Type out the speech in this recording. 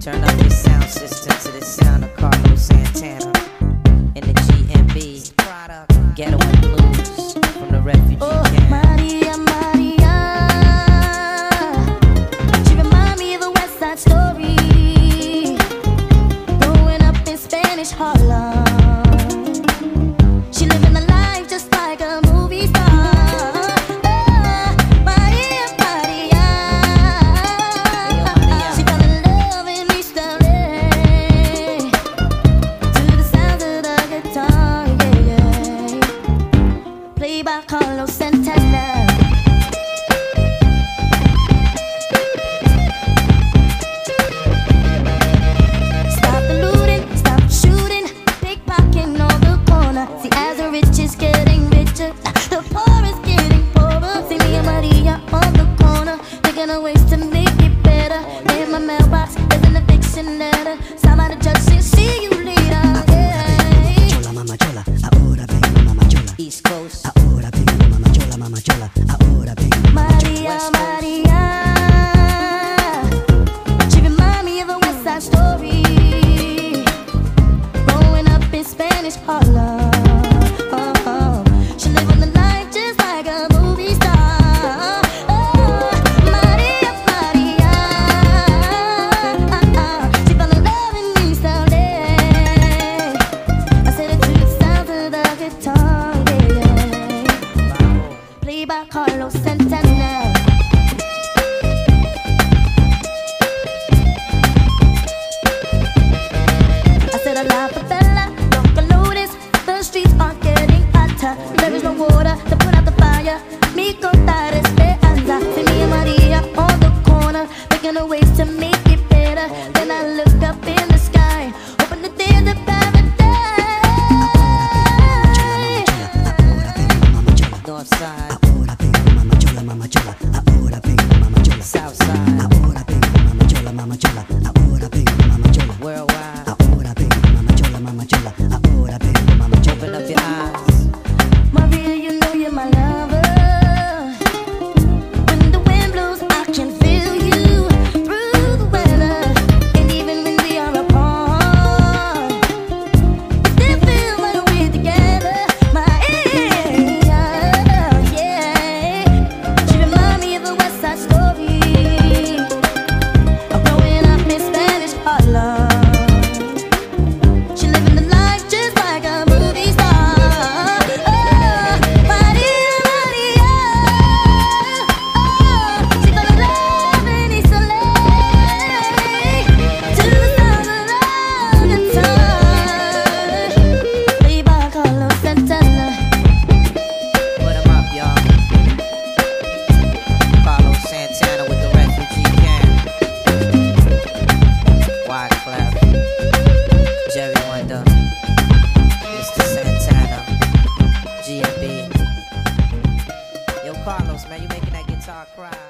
Turn up your sound system to the sound of Carlos Santana in the GMB. Ghetto and Blue. See, as the rich is getting richer, the poor is getting poorer. See me and Maria on the corner, thinking of ways to make it better. In my mailbox, there's an eviction letter. Somebody judge and see you later. Yeah. Chola, mama chola, ahora vengo, mama chola. East Coast. Ahora vengo, mama chola, mama chola. Ahora vengo. Maria, West Coast. Maria. She remind me of a West Side Story. Spanish Harlem. Oh, oh, oh. She live on the line just like a movie star. Oh, Maria, Maria. Ah, ah. She love. I said it to the sound of the guitar, yeah. By Carlos Santana. Of ways to make cry.